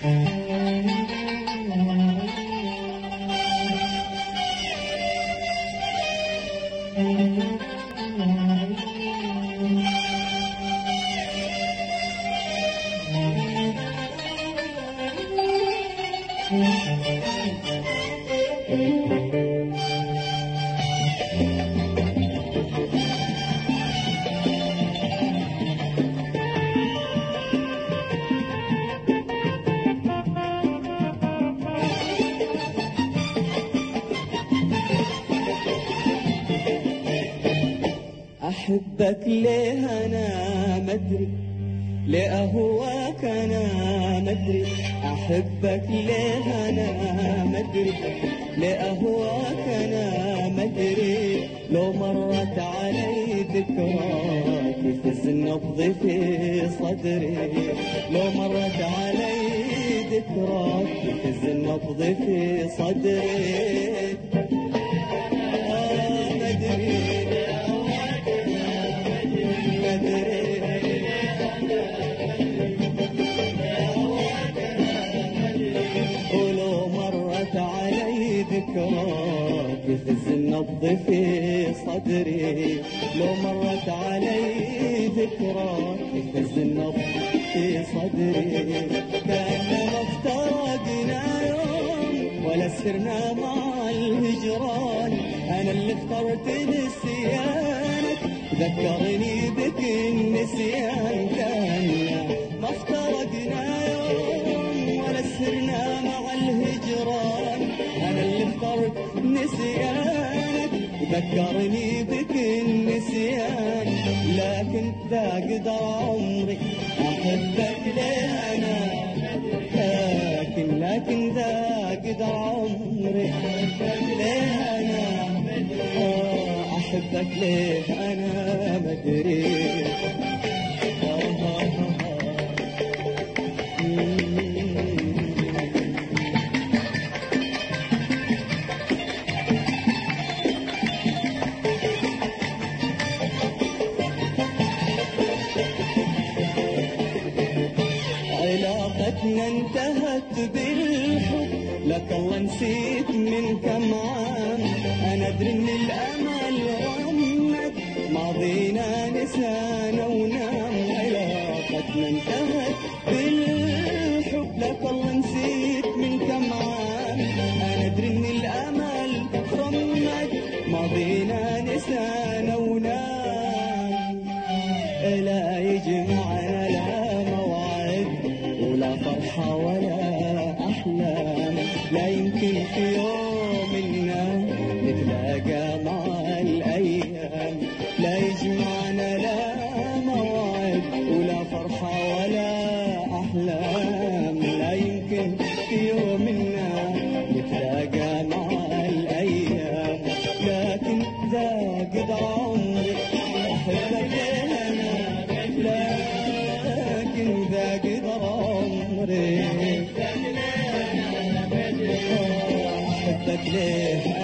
Thank you. أحبك ليه أنا مدري ليه أهواك أنا مدري. أحبك ليه أنا مدري ليه أهواك أنا مدري. لو مرت علي ذكراك يفز النبض في صدري. لو مرت علي ذكراك يفز النبض في صدري. ذكراك يفز النبض في صدري. لو مرت علي ذكراك يفز النبض في صدري. كأن ما افترقنا يوم ولا سرنا مع الهجران. أنا اللي اخترت نسيانك ذكرني بك النسيان. ذكرني بك النسيان لكن ذا قدر عمري أحبك ليه أنا. لكن لكن ذا قدر عمري أحبك ليه أنا. آه، أحبك ليه أنا مدري علاقتنا انتهت بالحب. لك الله نسيت من كم عام أنا أدري إن الأمل رمت ماضينا نسانا ونام. علاقتنا انتهت بالحب. لك الله نسيت من كم عام أنا أدري إن الأمل رمت ماضينا نسانا ونام. لا يجمعنا لا يمكن في يوم منا نتلاقى مع الأيام. لا يجمعنا لا موعد ولا فرحة ولا أحلام. لا يمكن في يوم أحبك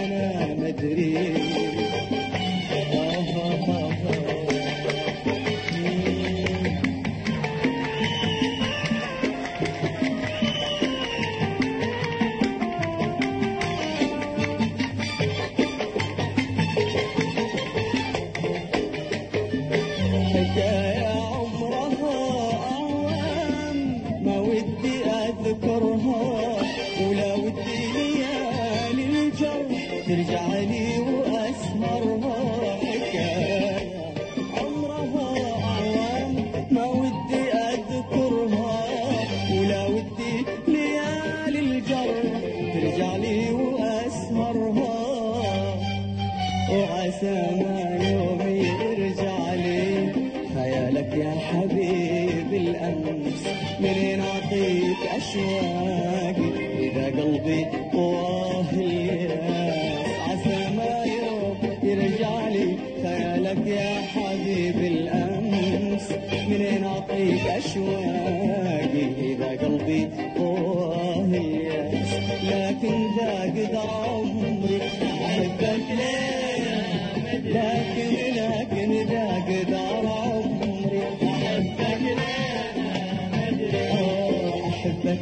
حبيب الأمس منين أعطيك أشواقي إذا قلبي طواه الياس. عسى ما يوم يرجع لي خيالك يا حبيب الأمس منين أعطيك أشواقي إذا قلبي طواه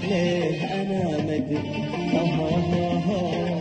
قدر عمري أحبك ليه آه، أحبك ليه أنا مدري